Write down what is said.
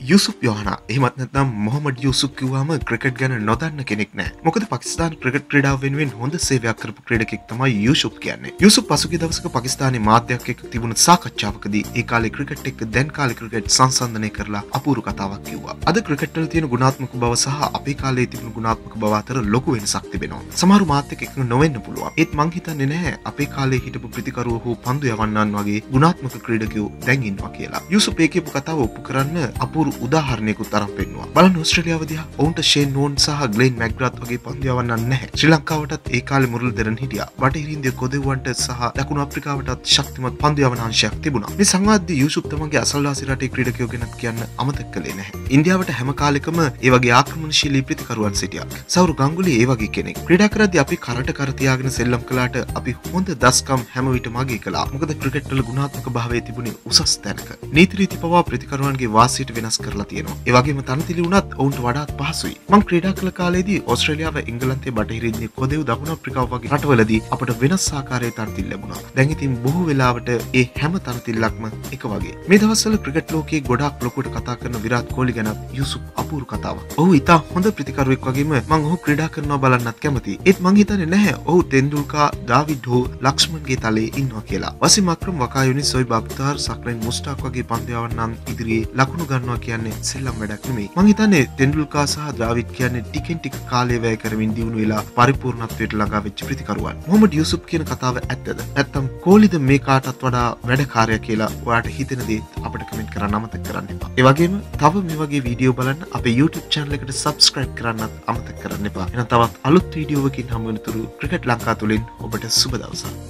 යුසුප් යෝහන. එහමත් නැත්නම් මොහමඩ යුසුප් කිව්වාම ක්‍රිකට් ගැන නොදන්න කෙනෙක් නෑ. මොකද පකිස්ාන් ක්‍රිකට් ක්‍රඩා වෙනුවෙන් හොඳ සේවයක් කරපු ක්‍රඩකෙක් තමයි යුසුප් කියන්නේ. යුසුප් පසුගේ දවසක පකිස්ාන මාධ්‍යයක් එක් තිබුණ සාකච්ඡාවකදී ඒ කාලේ ක්‍රිකට් එක් දැන් කාලෙ ක්‍රිකට් සංසන්ධනය කරලා අපූරු කතාවක් කිව්වා. අද ක්‍රිකට්වල තියෙන ගුණාත්මක බව සහ අපේ කාලේ තිබුණු ගුණාත්මක බව අතර ලොකු වෙනසක් තිබෙනවා. සමහර මාධ්‍යක එක නොවෙන්න පුළුවන්. ඒත් මං හිතන්නේ නැහැ අපේ කාලේ හිටපු ප්‍රතිකරුව හෝ පන්දු යවන්නන් වගේ ගුණාත්මක ක්‍රීඩකයෝ දැන් ඉන්නවා කියලා. යුසුප් ඒකේපු කතාව ඔප්පු කරන්න අපූරු උදාහරණයකුත් තරම් පෙන්නවා. බලන්න ඕස්ට්‍රේලියාව දිහා. ඔවුන්ට ෂේන් නෝන් සහ ග්ලේන් මැග්‍රාත් වගේ පන්දියවන්න නැහැ. ශ්‍රී ලංකාවටත් ඒ කාලේ මුරුල් දෙරන් හිටියා. බටහිර ඉන්දිය කොදෙව්වන්ට සහ දකුණු අප්‍රිකාවටත් ශක්තිමත් පන්දියවන අංශයක් තිබුණා. මේ සංවාද්‍ය යුසුප් තමගේ අසල්වාසී රටේ ක්‍රීඩකයෝ ගැනත් කියන්න අමතක කළේ නැහැ. ඉන්දියාවට හැම කාලෙකම ඒ වගේ ආක්‍රමණශීලී ප්‍රතිකරුවන් සිටියා. සෞරු ගංගුලි ඒ වගේ කෙනෙක්. ක්‍රීඩා කරද්දී අපි කරට කර තියාගෙන සෙල්ලම් කළාට අපි හොඳ දස්කම් හැම විටම අගය කළා. මොකද ක්‍රිකට් වල ගුණාත්මක භාවය තිබුණේ උසස් තැනක. නීති රීති පවා ප්‍රතිකරුවන්ගේ වාසියට වෙනස් කරලා තියෙනවා. ඒ වගේම තනතිලි වුණත් ඔවුන්ට වඩාත් පහසුයි. මං ක්‍රීඩා කළ කාලේදී ඕස්ට්‍රේලියාව එංගලන්තේ බටහිරින්දිය කොදෙව් දකුණු අප්‍රිකාව වගේ රටවලදී අපට වෙනස් ආකාරයේ තනතිල් ලැබුණා. දැන් ඉතින් බොහෝ වෙලාවට ඒ හැම තනතිල්ලක්ම එක වගේ. මේ දවස්වල ක්‍රිකට් ලෝකයේ ගොඩාක් ලොකුට කතා කරන විරාත් කෝලි ගැනත් යුසුප් අපූරු කතාවක්. ඔහු ඉතා හොඳ ප්‍රතිකරුවෙක් වගේම මං ඔහු ක්‍රීඩා කරනවා බලන්නත් කැමති ඒත් මං හිතන්නේ නැහැ ඔහු තෙන්දුල්කා ඩාවිඩ් හෝ ලක්ෂ්මන්ගේ තලයේ ඉන්නවා කියලා. වසි මක්‍රම් වකායුනි සොයි බක්තාර් සක්ලෙන් මුස්ටාක් වගේ පන්දයාවන්නන් ඉදිරියේ ලකුණු ගන්නවා කියන්නේ සෙල්ලම් වැඩක් නෙමෙයි. මං හිතන්නේ තෙන්ඩුල්කා සහ ද්‍රාවිඩ් කියන්නේ ටිකෙන් ටික කාලය වැය කරමින් දියුණු වෙලා පරිපූර්ණත්වයට ළඟා වෙච්ච ප්‍රතිකරුවන්. මොහමඩ් යුසුප් කියන කතාව ඇත්තද? නැත්තම් කෝලිද මේ කාටත් වඩා වැඩකාරය කියලා ඔයාට හිතෙන දේ අපිට කමෙන්ට් කරන්න අමතක කරන්න එපා. ඒ වගේම තව මේ වගේ වීඩියෝ බලන්න අපේ YouTube channel එකට subscribe කරන්නත් අමතක කරන්න එපා. එහෙනම් තවත් අලුත් වීඩියෝවකින් හමු වෙනතුරු ක්‍රිකට් ලංකා තුලින් ඔබට සුබ දවසක්.